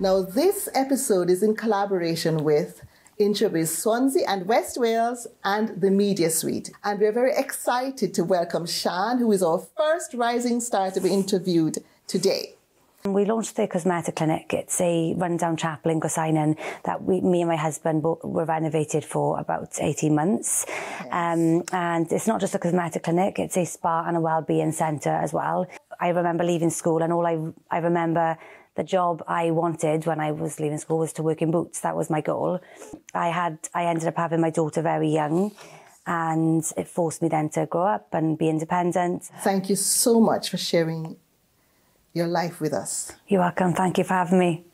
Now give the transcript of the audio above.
Now, this episode is in collaboration with Introbiz Swansea and West Wales and the Media Suite. And we're very excited to welcome Sian, who is our first rising star to be interviewed today. We launched the cosmetic clinic. It's a rundown chapel in Gorseinon that we, me and my husband were renovated for about 18 months. Yes. Um, and it's not just a cosmetic clinic, it's a spa and a well-being centre as well. I remember leaving school and all I, I remember the job I wanted when I was leaving school was to work in Boots. That was my goal. I had, I ended up having my daughter very young and it forced me then to grow up and be independent. Thank you so much for sharing your life with us. You're welcome. Thank you for having me.